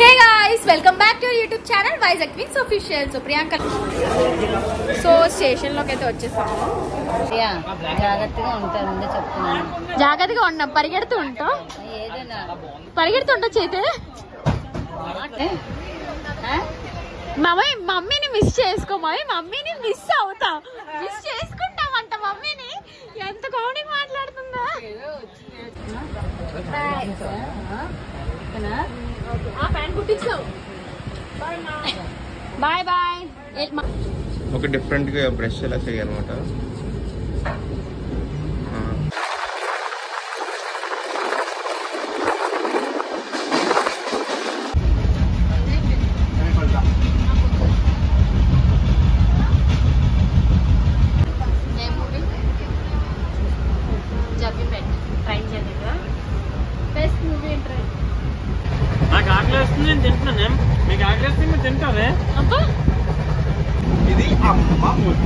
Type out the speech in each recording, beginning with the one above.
Hey guys welcome back to YouTube channel Vizag queens official so Priyanka so స్టేషన్లోకి అయితే వచ్చేసాము. జాగ్రత్తగా చెప్తున్నాను. జాగ్రత్తగా ఉన్నాం పరిగెడుతూ ఉంటాం ఏదైనా. పరిగెడుతూ ఉంటాం చేతే? మమ్మీ మమ్మీని మిస్ చేసుకో మమ్మీ మమ్మీని మిస్ అవుతాం. మిస్ చేసుకుంటామంట మమ్మీని. ఎంత కామెడీ మాట్లాడుతుందా? బాయ్ బాయ్ ఒక డిఫరెంట్గా బ్రష్ ఎలా చేయాలన్నమాట తింటారే అబ్బా. ఇది అమ్మ ముద్ద.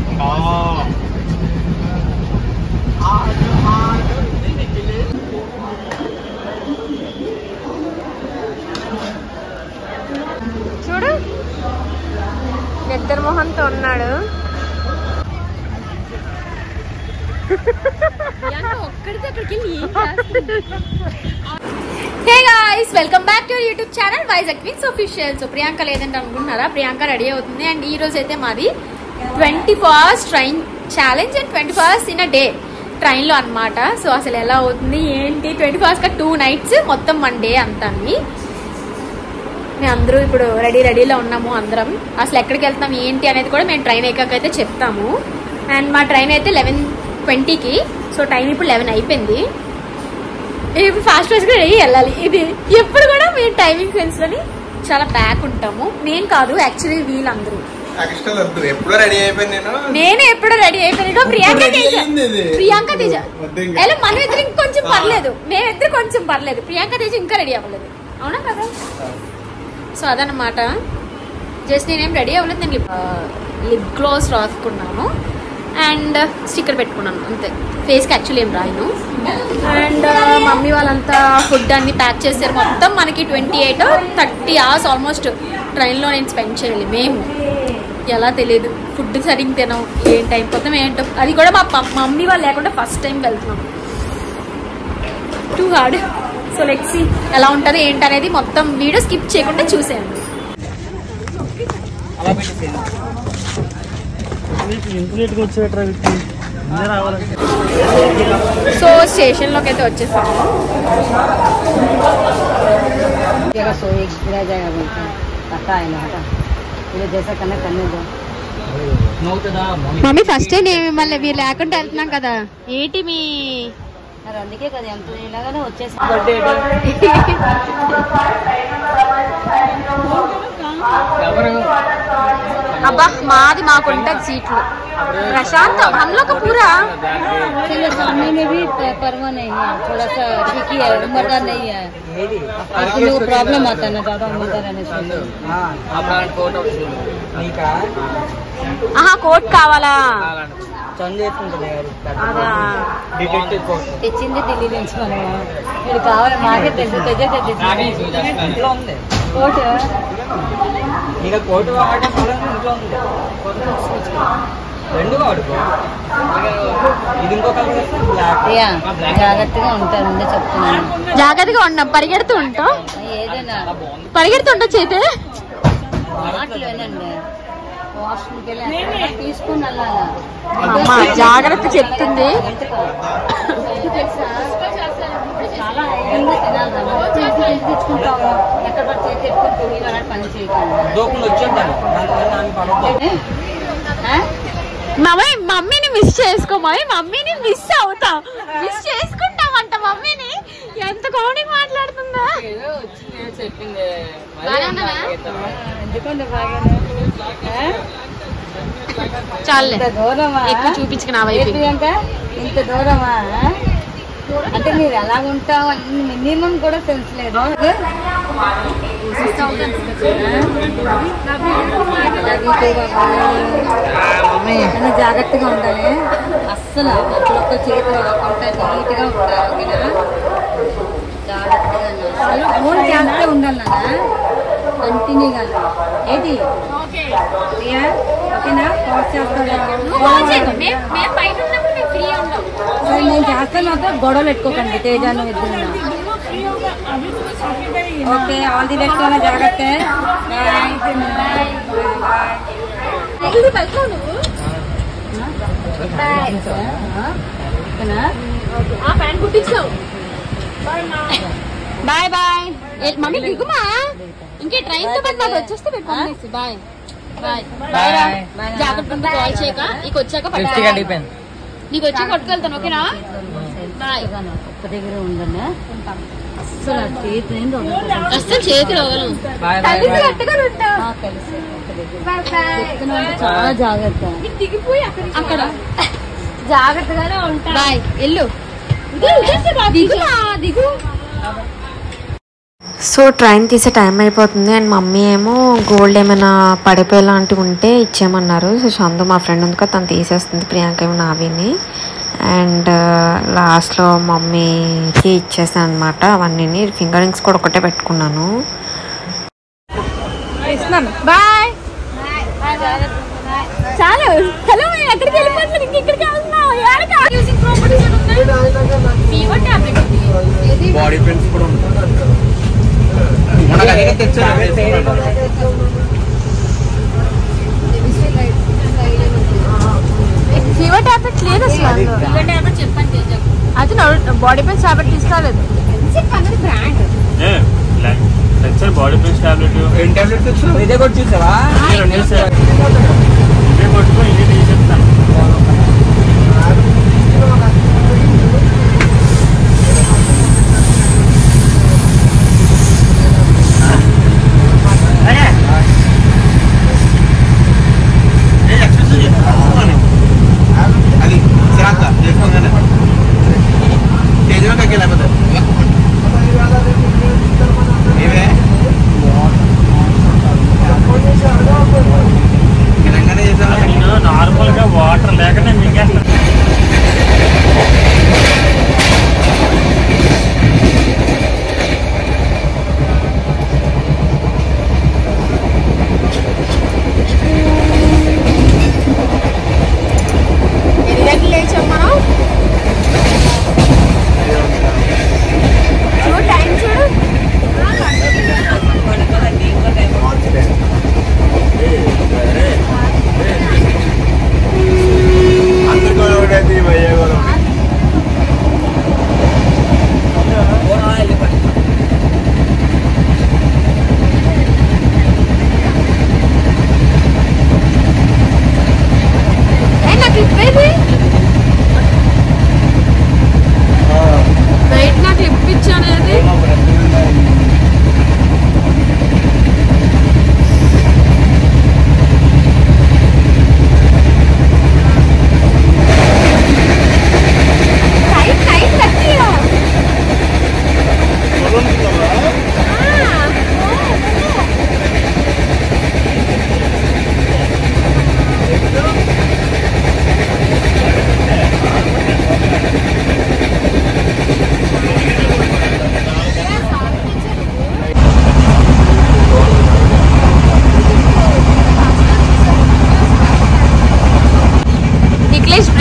చూడు. నిద్ర మొహంతో ఉన్నాడు. Hey guys welcome back to YouTube channel Vizag queens official so Priyanka లేదంటే అనుకుంటున్నారా? ప్రియాంక రెడీ అవుతుంది. అండ్ ఈ రోజు అయితే మాది twenty first train challenge and twenty first in a day ట్రైన్లో అన్నమాట. సో అసలు ఎలా అవుతుంది? ఏంటి? ట్వంటీ ఫస్ట్గా టూ నైట్స్ మొత్తం వన్ డే అంతా మేము అందరూ ఇప్పుడు రెడీ రెడీలో ఉన్నాము అందరం. అసలు ఎక్కడికి వెళ్తాం ఏంటి అనేది కూడా మేము ట్రైన్ ఎక్కాక అయితే చెప్తాము. అండ్ మా ట్రైన్ అయితే లెవెన్ ట్వంటీకి సో టైం ఇప్పుడు లెవెన్ అయిపోయింది. ఇప్పుడు ఫాస్ట్ ఫాస్ట్గా రెడీ వెళ్ళాలి. ఇది ఎప్పుడు కూడా మేము టైమింగ్ సెన్స్లోని చాలా బ్యాక్ ఉంటాము. నేను కాదు యాక్చువల్లీ వీళ్ళందరూ. ఎప్పుడో రెడీ నేను. నేను ఎప్పుడు రెడీ అయిపోయినా. ప్రియాంక తేజ. ప్రియాంక తేజ. ఎలా మన ఇద్దరు ఇంకొంచెం పర్లేదు. మేమిద్దరు కొంచెం పర్లేదు. ప్రియాంక తేజ ఇంకా రెడీ అవ్వలేదు. అవునా కదా? సో అదనమాట జస్ట్ నేనేం రెడీ అవ్వలేదు నేను లిప్ లిప్ గ్లోస్ రాసుకున్నాను. అండ్ స్టిక్కర్ పెట్టుకున్నాను అంతే. ఫేస్కి యాక్చువల్లీ ఏం రాయను. అండ్ మమ్మీ వాళ్ళంతా ఫుడ్ అన్ని ప్యాక్ చేశారు. మొత్తం మనకి twenty eight thirty hours almost ట్రైన్లో నేను స్పెండ్ చేయాలి. మేము. ఎలా తెలియదు. ఫుడ్ సరిగ్గా తినం టైం పోతాం ఏంటో అది కూడా మా ప- మమ్మీ వాళ్ళు లేకుండా ఫస్ట్ టైం వెళ్తున్నాం. టూ హార్డ్ సో లెక్సీ ఎలా ఉంటుంది ఏంటి అనేది మొత్తం వీడియో స్కిప్ చేయకుండా చూసేయండి. సో స్టేషన్లోకి అయితే వచ్చేసాము. సో ఎక్స్పీరియన్స్ మమ్మీ ఫస్ట్ మిమ్మల్ని మీరు లేకుండా వెళ్తున్నాం కదా. ఏంటి మీ మరి అందుకే కదా ఎంత ఇలాగానే వచ్చేసి అబ్బా మాది మాకుంటది సీట్లు ప్రశాంత్ హమ్లో పూరా चलो सामने में भी प- परवा नहीं है थोड़ा सा ठीक ही है उम्रदार नहीं है आपको लोग प्रॉब्लम आता है ना ज्यादा उम्रदार रहने से ఆహా కోట్ కావాలా అదా డిటెక్టివ్ కోర్స్ తెచ్చింది ఢిల్లీ నుంచి మనం. మీరు కావాలి మాకే తెచ్చే ఇంట్లో ఉంది. కోట్ ఇక కోటు ఇంట్లో ఉంది. రెండు యా, జాగ్రత్తగా ఉంటాను చెప్తున్నాను. జాగ్రత్తగా ఉన్నాం పరిగెడుతూ ఉంటాం ఏదైనా. పరిగెడుతూ ఉంటాం చేతే? అమ్మ జాగ్రత్త చెప్తుంది? మమ్మీ మమ్మీని మిస్ చేసుకో. మమ్మీ మమ్మీని మిస్ అవుతాం. మిస్ చేసుకుంటామంట మమ్మీని. ఎంత కామెడీ మాట్లాడుతుందా? చెప్పింది. చాలే. ఇంత దూరమా? ఎక్కువ చూపించుకు నా వైపు? ఇంత దూరమా? అంటే మీరు ఎలా ఉంటాం మినిమం కూడా తెలుసలేదు. జాగ్రత్తగా ఉండాలి. అస్సలు అట్లా ఒక్క చేతి రాకుండా నీట్గా ఉండాలి ఓకేనా? జాగ్రత్తగా. ఫోన్ జాగ్రత్తగా ఉండాలి నాన్న. ఇవన్నీ కాదు ఏంటి ఓకే ప్రియా ఓకేనా కాల్ చేస్తాడా నువ్వు కాల్ చేయదు మేము మేము బయట ఉన్నప్పుడు మేము ఫ్రీ ఉంటాం సరే నేను చేస్తాను మాత్రం గొడవలు పెట్టుకోకండి తేజ నువ్వు ఇద్దరు ఓకే ఆల్ ది బెస్ట్ అన్న జాగ్రత్త బాయ్ బాయ్ ఇది వెళ్తావు నువ్వు ఓకేనా ఆ ప్యాంట్ కుట్టించావు బాయ్ బాయ్ మమ్మీ దిగుమా? ఇంకే ట్రైన్తో పాటు నాకు వచ్చేస్తే పెట్టు బాయ్. బాయ్. బాయ్ జాగ్రత్త కాల్ చేయక. నీకు వచ్చాక పట్టాలి? నీకు వచ్చి కొట్టుకెళ్తాను ఓకేనా? బాయ్. ఒక్క దగ్గర ఉండండి అసలు చేతి దగ్గర. చెప్తున్నా అంటే చాలా జాగ్రత్త. దిగిపోయి అక్కడ. జాగ్రత్తగానే ఉంటా. బాయ్ ఎల్లు దిగుమా దిగు. సో ట్రైన్ తీసే టైం అయిపోతుంది అండ్ మమ్మీ ఏమో గోల్డ్ ఏమైనా పడిపోయే లాంటివి ఉంటే ఇచ్చేయమన్నారు. సో చందు మా ఫ్రెండ్ ఉంది కదా తను తీసేస్తుంది ప్రియాంక ఏమో నావిని. అండ్ లాస్ట్లో మమ్మీకి ఇచ్చేసాను అనమాట అవన్నీ ఫింగర్ రింగ్స్ కూడా ఒకటే పెట్టుకున్నాను. ఇస్తున్నాను బాయ్. చాలు. హలో ఎక్కడికి వెళ్ళిపోతున్నారు? ఇంక ఇక్కడికి వెళ్తున్నావు. Music properties fever tablet body pains కూడా ఉంటాయి ఫీవర్ టాబ్లెట్ లేదు అసలు చెప్పండి అది బాడీ పెయిన్స్ టాబ్లెట్ తీసుకోలేదు బాడీ పెయిన్స్ టాబ్లెట్ ఏం టాబ్లెట్ ఇదే కూడా చూసావా ఇదే కొట్టుకో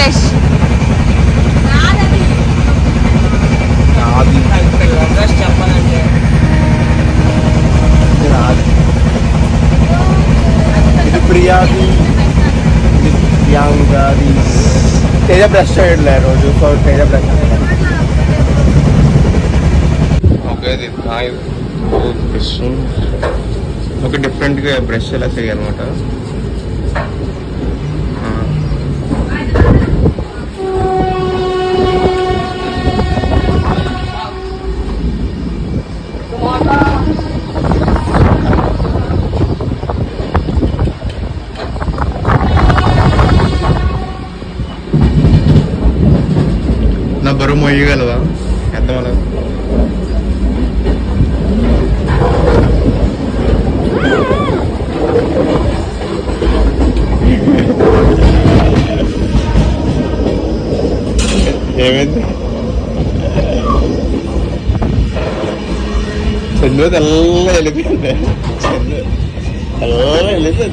నిక్లేష్ బ్రష్ అది రాదు ఇది ప్రియాది ఇది ప్రియాంకది తేజ బ్రష్ చేయట్లే రోజు సో తేజ బ్రష్ ఓకే ఇది బ్రష్ ఒక డిఫరెంట్గా బ్రష్ ఎలా చేయాలన్నమాట ya men cendol telur ya lebih cendol telur ya lebih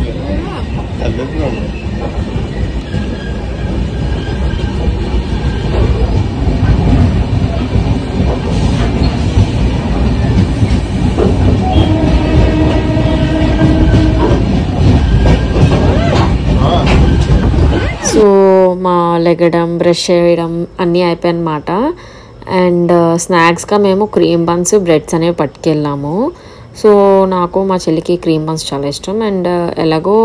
లెగడం బ్రష్ చేయడం అన్నీ అయిపోయాయన్నమాట అండ్ uh, స్నాక్స్గా మేము క్రీమ్ బన్స్ బ్రెడ్స్ అనేవి పట్టుకెళ్ళాము. సో నాకు మా చెల్లికి క్రీమ్ బన్స్ చాలా ఇష్టం. అండ్ uh, ఎలాగో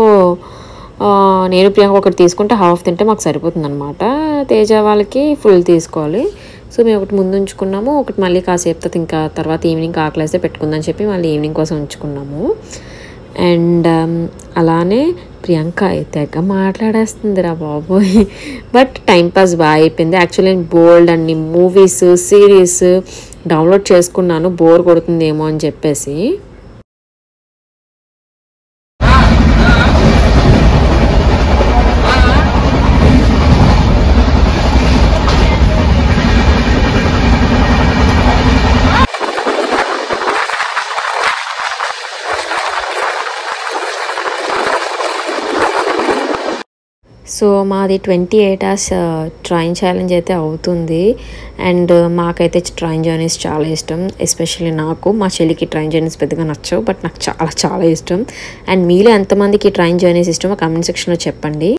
uh, నేను ప్రియాంక ఒకటి తీసుకుంటే హాఫ్ తింటే మాకు సరిపోతుంది అనమాట తేజ వాళ్ళకి ఫుల్ తీసుకోవాలి. సో మేము ఒకటి ముందు ఉంచుకున్నాము. ఒకటి మళ్ళీ కాసేపు తర్వాత ఇంకా తర్వాత ఈవినింగ్ ఆకలేస్తే పెట్టుకుందని చెప్పి మళ్ళీ ఈవినింగ్ కోసం ఉంచుకున్నాము. అండ్ um, అలానే ప్రియాంక తెగ మాట్లాడేస్తుంది రా బాబోయ్. బట్ టైం పాస్ బాగా అయిపోయింది. యాక్చువల్లీ నేను బోల్డ్ అన్ని మూవీస్ సిరీస్ డౌన్లోడ్ చేసుకున్నాను. బోర్ కొడుతుందేమో అని చెప్పేసి. సో మాది twenty eight hours train challenge అయితే అవుతుంది. అండ్ మాకైతే ట్రైన్ జర్నీస్ చాలా ఇష్టం. ఎస్పెషల్లీ నాకు మా చెల్లికి ట్రైన్ జర్నీస్ పెద్దగా నచ్చవు బట్ నాకు చాలా చాలా ఇష్టం. అండ్ మీలో ఎంతమందికి ట్రైన్ జర్నీస్ ఇష్టమో కమెంట్ సెక్షన్లో చెప్పండి.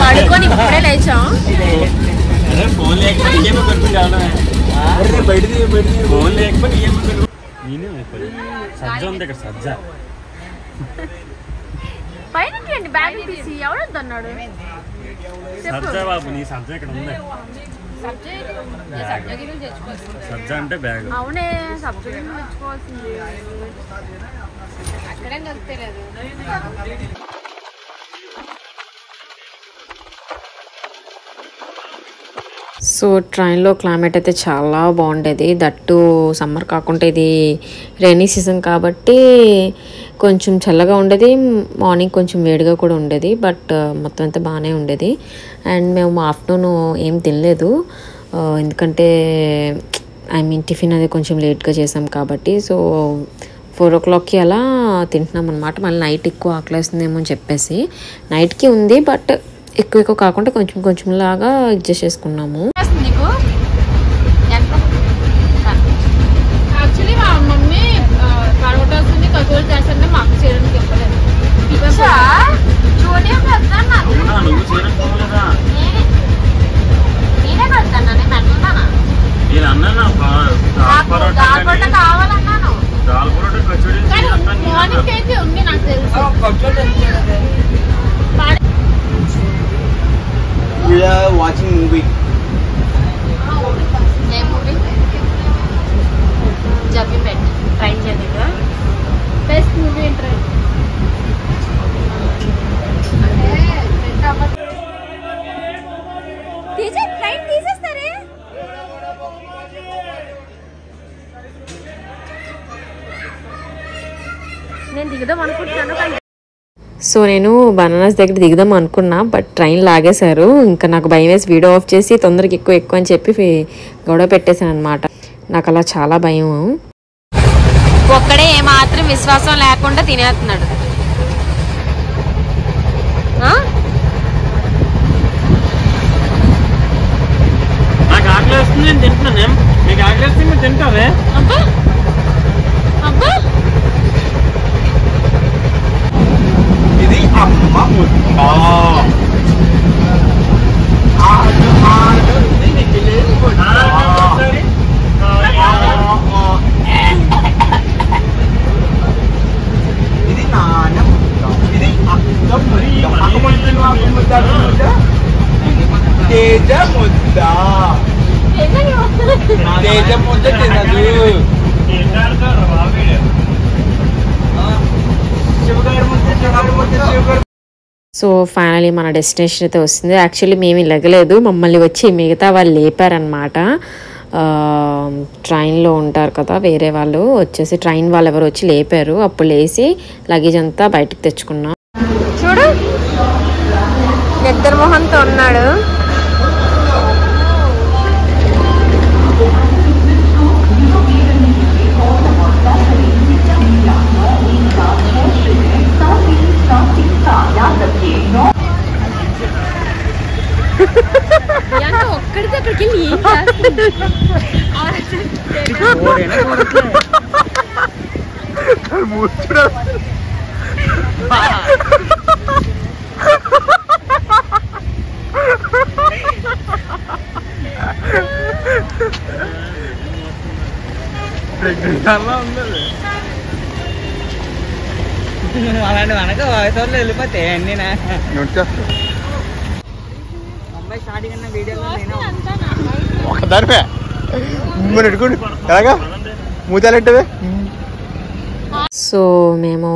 పడుకొని ఇప్పుడే లేచాం. ఫోన్ లేకపోతే ఏమో కనుక్కుంటే ఫోన్ లేకపోతే ఏమో నేనే అయిపోయి సజ్జ ఉంది ఇక్కడ సజ్జ. పైన బ్యాగ్ తీసి. ఎవరొద్దు అన్నాడు? సజ్జ బాబు నీ సజ్జ ఇక్కడ ఉంది. సజ్జ అంటే బ్యాగ్. అవునే సబ్జెక్ట్ తెచ్చుకోవాల్సింది. అక్కడే దొరుకుతలేదు. సో ట్రైన్లో క్లైమేట్ అయితే చాలా బాగుండేది. దట్టు సమ్మర్ కాకుండా ఇది రైనీ సీజన్ కాబట్టి కొంచెం చల్లగా ఉండేది. మార్నింగ్ కొంచెం వేడిగా కూడా ఉండేది. బట్ uh, మొత్తం అంతా బాగానే ఉండేది. అండ్ మేము ఆఫ్టర్నూన్ ఏం తినలేదు. Uh, ఎందుకంటే ఐ మీన్ టిఫిన్ అది కొంచెం లేట్గా చేసాం కాబట్టి. సో ఫోర్ ఓ క్లాక్కి అలా తింటున్నాం అనమాట మళ్ళీ నైట్ ఎక్కువ ఆకలేస్తుందేమో అని చెప్పేసి. నైట్కి ఉంది బట్ ఎక్కువ ఎక్కువ కాకుండా కొంచెం కొంచెం లాగా అడ్జస్ట్ చేసుకున్నాము. యాక్చువల్లీ మా మమ్మీ పరోటా వస్తుంది మాకు చేయడానికి చెప్పలేదు కావాలన్నాను. మార్నింగ్ అయితే ఉంది నాకు తెలుసు. We are watching movie. ఏ మూవీ జబ్బి పెట్ train journey best movie train తీసే ట్రైన్ తీసేస్తారే నేను దిగుదాం అనుకుంటున్నాను కానీ సో నేను బనానాస్ దగ్గర దిగుదాం అనుకున్నా బట్ ట్రైన్ లాగేశారు. ఇంకా నాకు భయం వేసి వీడియో ఆఫ్ చేసి తొందరగా ఎక్కువ ఎక్కువ అని చెప్పి గొడవ పెట్టేశాను అనమాట నాకు అలా చాలా భయం ఒక్కడే ఏమాత్రం విశ్వాసం లేకుండా తినేస్తున్నాడు. ఆ? నాకు ఆకలి వస్తుంది నేను తింటున్నాను. ఏం? మీకు ఆకలి వస్తుంది మీరు తింటారే అబ్బా! అబ్బా! ఇది అమ్మ ముద్ద ఇది నాన్న ముద్ద ఇది సో ఫైనలీ మన డెస్టినేషన్ అయితే వస్తుంది. యాక్చువల్లీ మేము లెగలేదు. మమ్మల్ని వచ్చి మిగతా వాళ్ళు లేపారనమాట ట్రైన్లో ఉంటారు కదా వేరే వాళ్ళు వచ్చేసి ట్రైన్ వాళ్ళు ఎవరు వచ్చి లేపారు. అప్పుడు లేచి లగేజ్ అంతా బయటకు తెచ్చుకున్నాం. చూడు. నిద్రమోహన్తో మొహంతో ఉన్నాడు. ప్రెగ్నెంట్ అలా ఉంది అది. అలాంటి మనకు వయసులో వెళ్ళిపోతే అన్ని నడిచేస్తా. అమ్మాయి స్టార్టింగ్ అన్న వీడియోలో నేను ఒకదానివే. ఉమ్మని ఎడుకోండి. ఎలాగా? మూతాలంటే సో మేము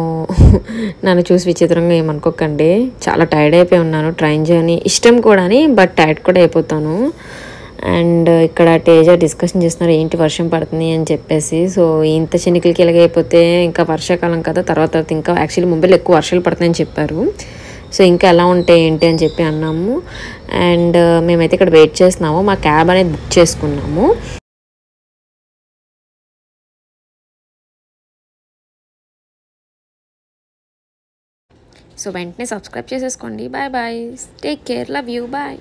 నన్ను చూసి విచిత్రంగా ఏమనుకోకండి. చాలా టైర్డ్ అయిపోయి ఉన్నాను. ట్రైన్ జర్నీ ఇష్టం కూడా బట్ టైర్డ్ కూడా అయిపోతాను. అండ్ ఇక్కడ తేజ డిస్కషన్ చేస్తున్నారు ఏంటి వర్షం పడుతుంది అని చెప్పేసి. సో ఇంత చినుకులకి ఇలాగ అయిపోతే ఇంకా వర్షాకాలం కదా తర్వాత తర్వాత ఇంకా యాక్చువల్లీ ముంబైలో ఎక్కువ వర్షాలు పడుతున్నాయని చెప్పారు. సో ఇంకా ఎలా ఉంటాయి ఏంటి అని చెప్పి అన్నాము. అండ్ మేమైతే ఇక్కడ వెయిట్ చేస్తున్నాము మా క్యాబ్ అనేది బుక్ చేసుకున్నాము. సో వెంటనే సబ్స్క్రైబ్ చేసేసుకోండి. Bye bye. Take care love you bye